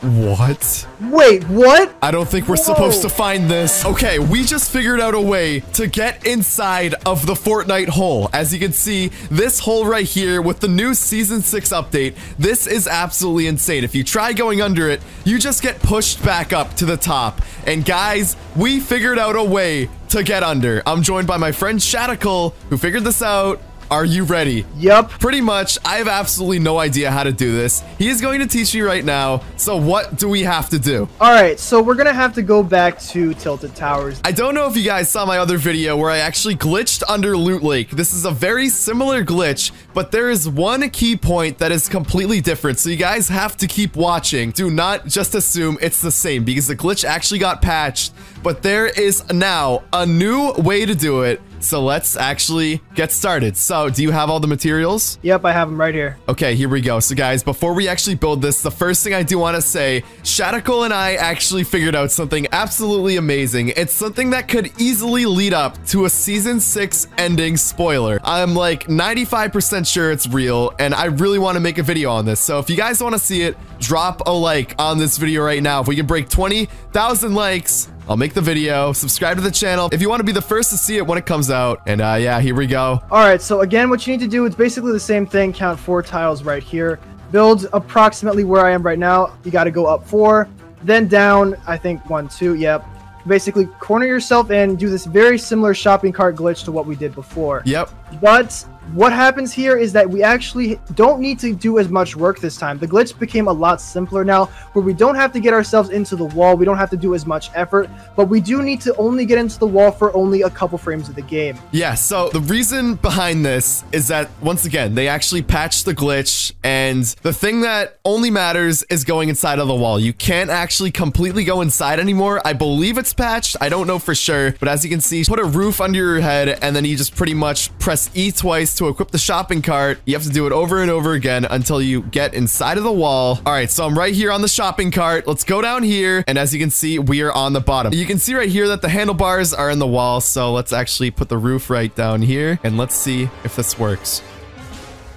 What? Wait, what? I don't think we're Whoa. supposed to find this. Okay, we just figured out a way to get inside of the Fortnite hole. As you can see, this hole right here with the new Season 6 update, this is absolutely insane. If you try going under it, you just get pushed back up to the top. And guys, we figured out a way to get under. I'm joined by my friend Shadical, who figured this out. Are you ready? Yup. Pretty much, I have absolutely no idea how to do this. He is going to teach me right now. So what do we have to do? All right, so we're gonna have to go back to Tilted Towers. I don't know if you guys saw my other video where I actually glitched under Loot Lake. This is a very similar glitch, but there is one key point that is completely different. So you guys have to keep watching. Do not just assume it's the same because the glitch actually got patched, but there is now a new way to do it. So let's actually get started. So do you have all the materials? Yep, I have them right here. Okay, here we go. So guys, before we actually build this, the first thing I do want to say, Shadical and I actually figured out something absolutely amazing. It's something that could easily lead up to a season six ending spoiler. I'm like 95% sure it's real and I really want to make a video on this. So if you guys want to see it, drop a like on this video right now. If we can break 20,000 likes, I'll make the video, subscribe to the channel if you want to be the first to see it when it comes out. And uh, yeah, here we go. All right, so again, what you need to do, is basically the same thing. Count four tiles right here. Build approximately where I am right now. You got to go up four, then down, I think one, two, yep. Basically, corner yourself and do this very similar shopping cart glitch to what we did before. Yep. But what happens here is that we actually don't need to do as much work this time. The glitch became a lot simpler now, where we don't have to get ourselves into the wall. We don't have to do as much effort, but we do need to only get into the wall for only a couple frames of the game. Yeah, so the reason behind this is that, once again, they actually patched the glitch, and the thing that only matters is going inside of the wall. You can't actually completely go inside anymore. I believe it's patched. I don't know for sure, but as you can see, put a roof under your head, and then you just pretty much press E twice to equip the shopping cart. You have to do it over and over again until you get inside of the wall. All right, so I'm right here on the shopping cart. Let's go down here, and as you can see, we are on the bottom. You can see right here that the handlebars are in the wall, so let's actually put the roof right down here, and let's see if this works.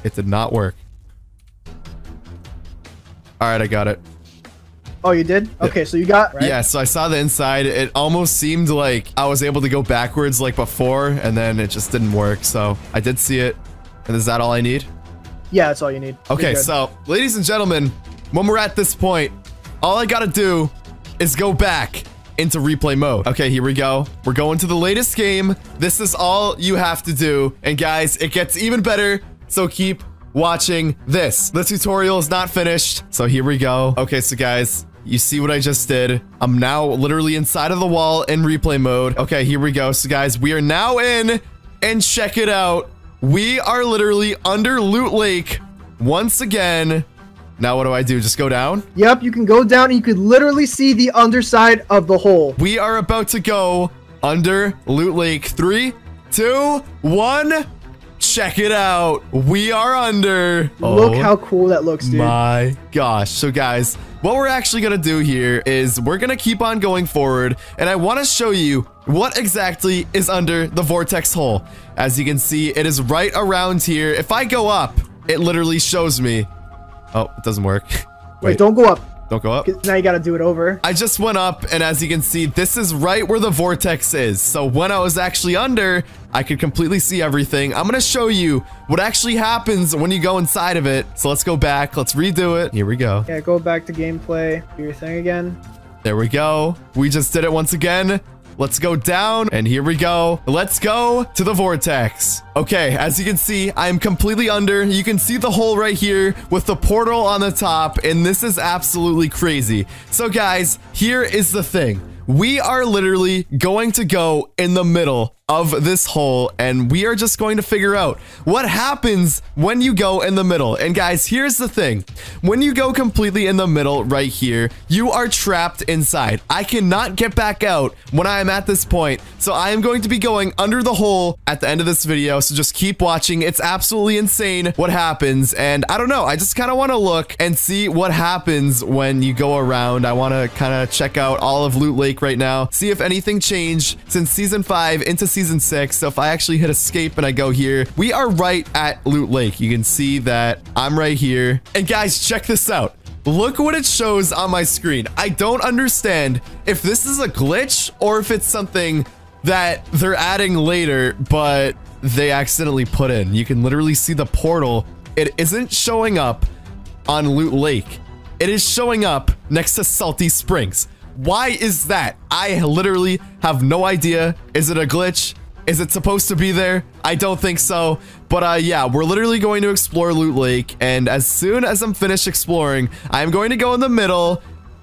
It did not work. All right, I got it. Oh, you did? Okay, so you got right? Yeah, so I saw the inside. It almost seemed like I was able to go backwards like before, and then it just didn't work. So I did see it. And is that all I need? Yeah, that's all you need. Okay, so ladies and gentlemen, when we're at this point, all I gotta do is go back into replay mode. Okay, here we go. We're going to the latest game. This is all you have to do. And guys, it gets even better. So keep watching this. The tutorial is not finished. So here we go. Okay, so guys, you see what I just did? I'm now literally inside of the wall in replay mode. Okay, here we go. So guys, we are now in and check it out. We are literally under Loot Lake once again. Now what do I do? Just go down? Yep, you can go down and you could literally see the underside of the hole. We are about to go under Loot Lake. Three, two, one. Check it out. We are under. Look Oh how cool that looks, dude. My gosh. So guys, what we're actually going to do here is we're going to keep on going forward and I want to show you what exactly is under the vortex hole. As you can see, it is right around here. If I go up, it literally shows me. Oh, it doesn't work. Wait, don't go up. Don't go up. Now you gotta do it over. I just went up, and as you can see, this is right where the vortex is. So when I was actually under, I could completely see everything. I'm gonna show you what actually happens when you go inside of it. So let's go back. Let's redo it. Here we go. Yeah, go back to gameplay. Do your thing again. There we go. We just did it once again. Let's go down, and here we go. Let's go to the vortex. Okay, as you can see, I am completely under. You can see the hole right here with the portal on the top, and this is absolutely crazy. So guys, here is the thing. We are literally going to go in the middle of this hole and we are just going to figure out what happens when you go in the middle. And guys, here's the thing. When you go completely in the middle right here, you are trapped inside. I cannot get back out when I am at this point. So I am going to be going under the hole at the end of this video. So just keep watching. It's absolutely insane what happens. And I don't know. I just kind of want to look and see what happens when you go around. I want to kind of check out all of Loot Lake right now. See if anything changed since season 5 into season 6. So if I actually hit escape and I go here, we are right at Loot Lake. You can see that I'm right here. And guys, check this out. Look what it shows on my screen. I don't understand if this is a glitch or if it's something that they're adding later, but they accidentally put in. You can literally see the portal. It isn't showing up on Loot Lake. It is showing up next to Salty Springs. Why is that? I literally have no idea. Is it a glitch? Is it supposed to be there? I don't think so. But uh, yeah, we're literally going to explore Loot Lake. And as soon as I'm finished exploring, I'm going to go in the middle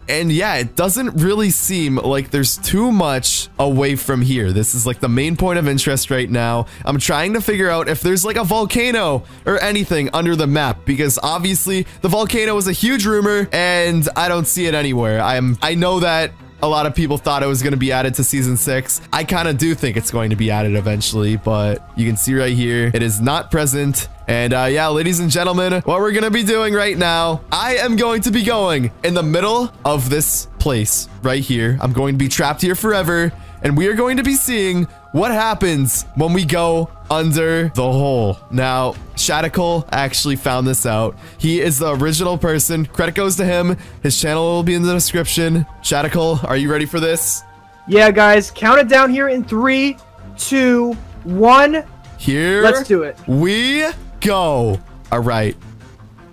and yeah, it doesn't really seem like there's too much away from here. This is like the main point of interest right now. I'm trying to figure out if there's like a volcano or anything under the map because obviously the volcano is a huge rumor and I don't see it anywhere. I'm I know that a lot of people thought it was going to be added to season six. I kind of do think it's going to be added eventually, but you can see right here, it is not present. And uh, yeah, ladies and gentlemen, what we're going to be doing right now, I am going to be going in the middle of this place right here. I'm going to be trapped here forever. And we are going to be seeing what happens when we go under the hole. Now, Shadical actually found this out. He is the original person. Credit goes to him. His channel will be in the description. Shadical, are you ready for this? Yeah, guys, count it down here in three, two, one. Here. Let's do it. We go. All right.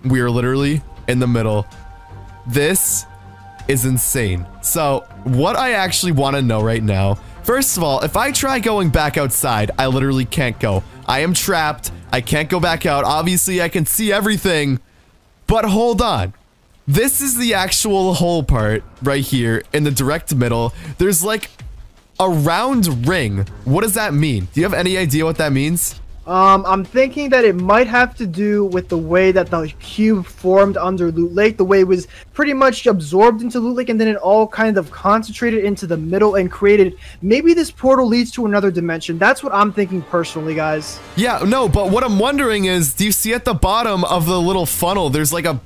We are literally in the middle. This is insane. So, what I actually want to know right now First of all, if I try going back outside, I literally can't go. I am trapped. I can't go back out. Obviously, I can see everything. But hold on. This is the actual hole part right here in the direct middle. There's like a round ring. What does that mean? Do you have any idea what that means? Um, I'm thinking that it might have to do with the way that the cube formed under Loot Lake, the way it was pretty much absorbed into Loot Lake, and then it all kind of concentrated into the middle and created. Maybe this portal leads to another dimension. That's what I'm thinking personally, guys. Yeah, no, but what I'm wondering is, do you see at the bottom of the little funnel, there's like a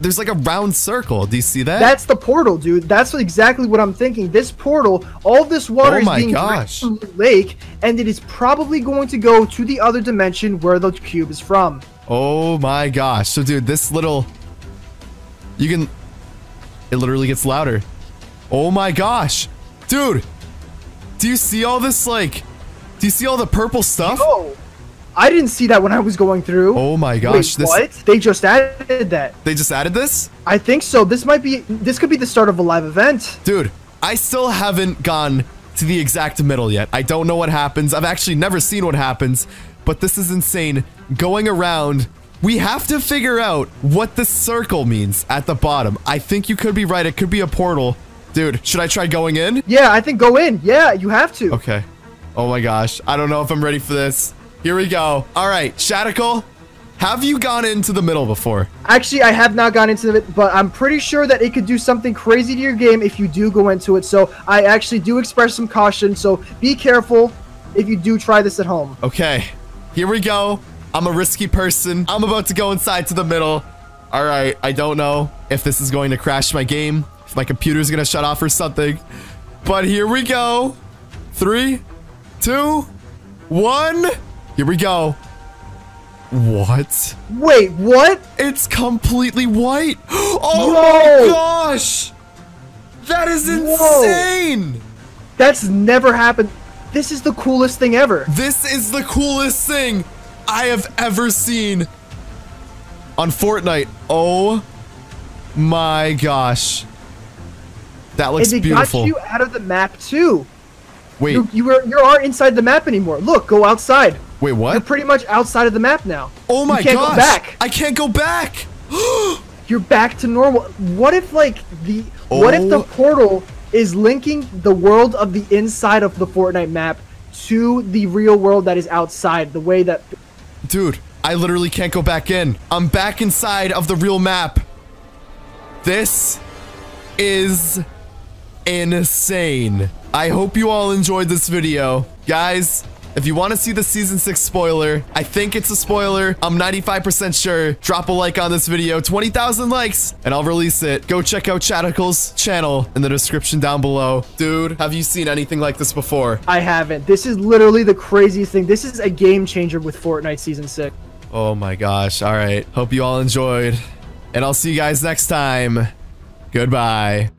there's like a round circle. Do you see that? That's the portal, dude. That's exactly what I'm thinking. This portal, all this water oh is being gosh. from the lake, and it is probably going to go to the other dimension where the cube is from. Oh my gosh. So, dude, this little... You can... It literally gets louder. Oh my gosh. Dude. Do you see all this, like... Do you see all the purple stuff? Oh. I didn't see that when I was going through. Oh my gosh! Wait, this... what? They just added that. They just added this? I think so. This might be. This could be the start of a live event. Dude, I still haven't gone to the exact middle yet. I don't know what happens. I've actually never seen what happens, but this is insane. Going around, we have to figure out what the circle means at the bottom. I think you could be right. It could be a portal. Dude, should I try going in? Yeah, I think go in. Yeah, you have to. Okay. Oh my gosh. I don't know if I'm ready for this. Here we go. All right, Shadical, have you gone into the middle before? Actually, I have not gone into it, but I'm pretty sure that it could do something crazy to your game if you do go into it. So I actually do express some caution. So be careful if you do try this at home. Okay, here we go. I'm a risky person. I'm about to go inside to the middle. All right, I don't know if this is going to crash my game, if my computer's going to shut off or something. But here we go. Three, two, one. Here we go. What? Wait, what? It's completely white. Oh Whoa. my gosh! That is insane! Whoa. That's never happened. This is the coolest thing ever. This is the coolest thing I have ever seen on Fortnite. Oh my gosh. That looks and it beautiful. got you out of the map too. Wait. You, you, are, you aren't inside the map anymore. Look, go outside. Wait, what? You're pretty much outside of the map now. Oh my god! you can't gosh. Go back. I can't go back. You're back to normal. What if like the oh. what if the oh. portal is linking the world of the inside of the Fortnite map to the real world that is outside, the way that Dude, I literally can't go back in. I'm back inside of the real map. This is insane. I hope you all enjoyed this video. Guys, if you want to see the season 6 spoiler, I think it's a spoiler. I'm 95% sure. Drop a like on this video. 20,000 likes and I'll release it. Go check out Shadical's channel in the description down below. Dude, have you seen anything like this before? I haven't. This is literally the craziest thing. This is a game changer with Fortnite Season 6. Oh my gosh. All right. Hope you all enjoyed. and I'll see you guys next time. Goodbye.